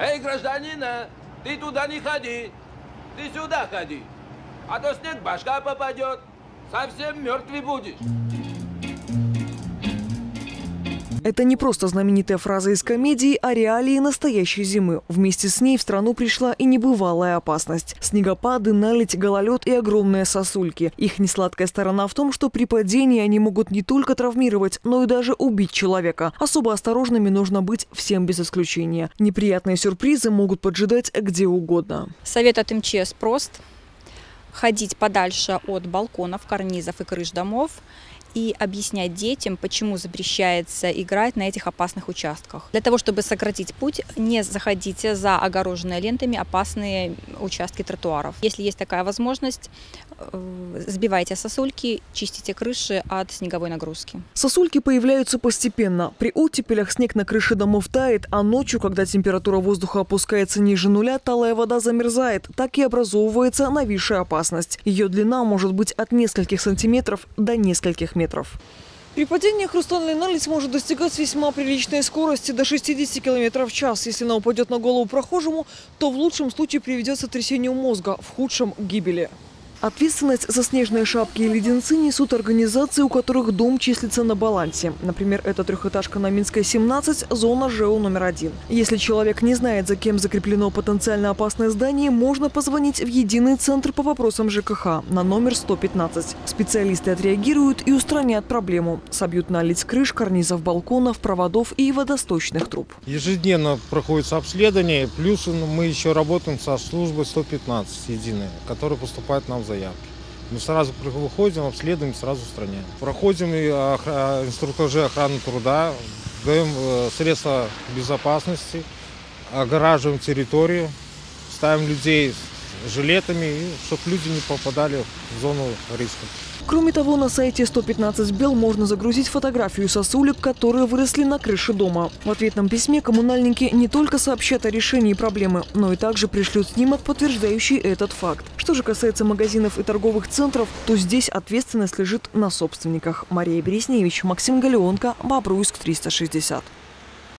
Эй, гражданина, ты туда не ходи, ты сюда ходи. А то снег башка попадет, совсем мертвый будешь. Это не просто знаменитая фраза из комедии, а реалии настоящей зимы. Вместе с ней в страну пришла и небывалая опасность. Снегопады, наледь, гололед и огромные сосульки. Их несладкая сторона в том, что при падении они могут не только травмировать, но и даже убить человека. Особо осторожными нужно быть всем без исключения. Неприятные сюрпризы могут поджидать где угодно. Совет от МЧС прост. Ходить подальше от балконов, карнизов и крыш домов и объяснять детям, почему запрещается играть на этих опасных участках. Для того, чтобы сократить путь, не заходите за огороженные лентами опасные участки тротуаров. Если есть такая возможность, э, сбивайте сосульки, чистите крыши от снеговой нагрузки. Сосульки появляются постепенно. При оттепелях снег на крыше домов тает, а ночью, когда температура воздуха опускается ниже нуля, талая вода замерзает. Так и образовывается нависшая опасность. Ее длина может быть от нескольких сантиметров до нескольких метров. При падении хрустальный наледь может достигать весьма приличной скорости до 60 км в час. Если она упадет на голову прохожему, то в лучшем случае приведет к сотрясению мозга, в худшем – гибели. Ответственность за снежные шапки и леденцы несут организации, у которых дом числится на балансе. Например, это трехэтажка на Минской 17, зона ЖЭУ номер один. Если человек не знает, за кем закреплено потенциально опасное здание, можно позвонить в единый центр по вопросам ЖКХ на номер 115. Специалисты отреагируют и устранят проблему. Собьют налить крыш, карнизов балконов, проводов и водосточных труб. Ежедневно проходится обследование, плюс мы еще работаем со службой 115 единой, которая поступает нам в заявки. Мы сразу выходим, обследуем, сразу устраняем. Проходим инструктажи охраны труда, даем э, средства безопасности, огораживаем территорию, ставим людей жилетами, чтобы люди не попадали в зону риска. Кроме того, на сайте 115 Бел можно загрузить фотографию сосулек, которые выросли на крыше дома. В ответном письме коммунальники не только сообщат о решении проблемы, но и также пришлют снимок, подтверждающий этот факт. Что же касается магазинов и торговых центров, то здесь ответственность лежит на собственниках. Мария Бересневич, Максим Галеонко, Бобруйск, 360.